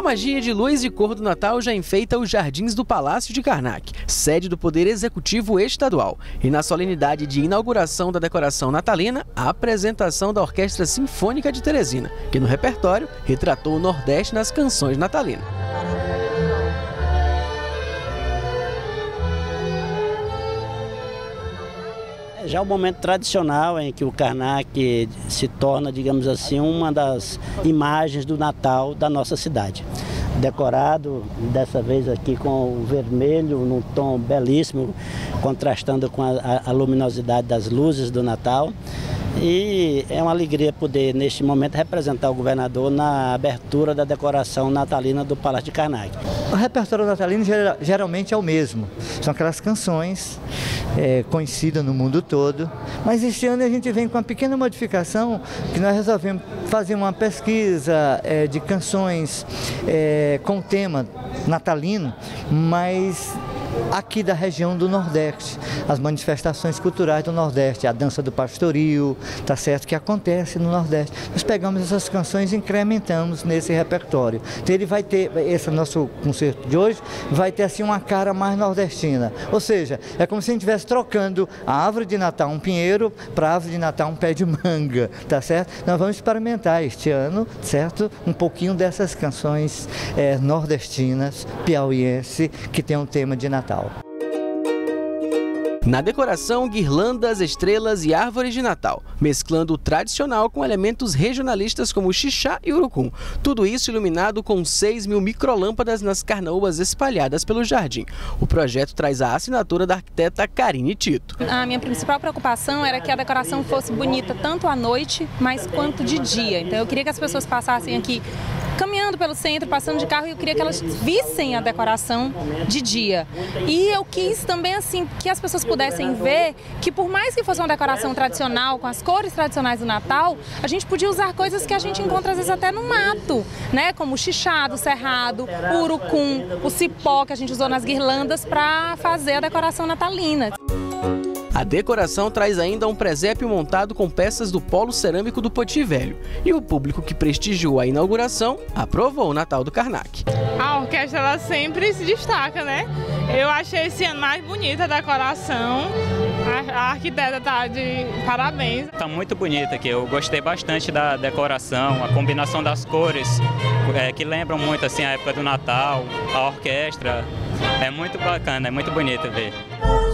A magia de luz e cor do Natal já enfeita os jardins do Palácio de Karnak, sede do Poder Executivo Estadual. E na solenidade de inauguração da decoração natalina, a apresentação da Orquestra Sinfônica de Teresina, que no repertório retratou o Nordeste nas canções natalinas. Já é o momento tradicional em que o Karnak se torna, digamos assim, uma das imagens do Natal da nossa cidade. Decorado dessa vez aqui com o vermelho, num tom belíssimo, contrastando com a, a luminosidade das luzes do Natal. E é uma alegria poder, neste momento, representar o governador na abertura da decoração natalina do Palácio de Karnak. O repertório natalino geralmente é o mesmo. São aquelas canções é, conhecidas no mundo todo. Mas este ano a gente vem com uma pequena modificação que nós resolvemos fazer uma pesquisa é, de canções é, com tema natalino, mas aqui da região do Nordeste, as manifestações culturais do Nordeste, a dança do pastoril, tá certo, que acontece no Nordeste. Nós pegamos essas canções e incrementamos nesse repertório. Então ele vai ter, esse nosso concerto de hoje, vai ter assim uma cara mais nordestina. Ou seja, é como se a gente estivesse trocando a árvore de Natal um pinheiro para a árvore de Natal um pé de manga, tá certo? Nós vamos experimentar este ano, certo? Um pouquinho dessas canções é, nordestinas, piauiense, que tem um tema de Natal Natal. Na decoração, guirlandas, estrelas e árvores de Natal, mesclando o tradicional com elementos regionalistas como xixá e urucum. Tudo isso iluminado com 6 mil microlâmpadas nas carnaúbas espalhadas pelo jardim. O projeto traz a assinatura da arquiteta Karine Tito. A minha principal preocupação era que a decoração fosse bonita tanto à noite, mas quanto de dia. Então eu queria que as pessoas passassem aqui caminhando pelo centro, passando de carro, e eu queria que elas vissem a decoração de dia. E eu quis também, assim, que as pessoas pudessem ver que por mais que fosse uma decoração tradicional, com as cores tradicionais do Natal, a gente podia usar coisas que a gente encontra às vezes até no mato, né? Como o chichado, o cerrado, o urucum, o cipó que a gente usou nas guirlandas para fazer a decoração natalina. A decoração traz ainda um presépio montado com peças do polo cerâmico do Poti Velho. E o público que prestigiou a inauguração aprovou o Natal do Karnak. A orquestra ela sempre se destaca, né? Eu achei esse ano mais bonita a decoração. A, arquiteta tá de parabéns. Tá muito bonita aqui. Eu gostei bastante da decoração, a combinação das cores, é, que lembram muito assim a época do Natal, a orquestra. É muito bacana, é muito bonito ver. Música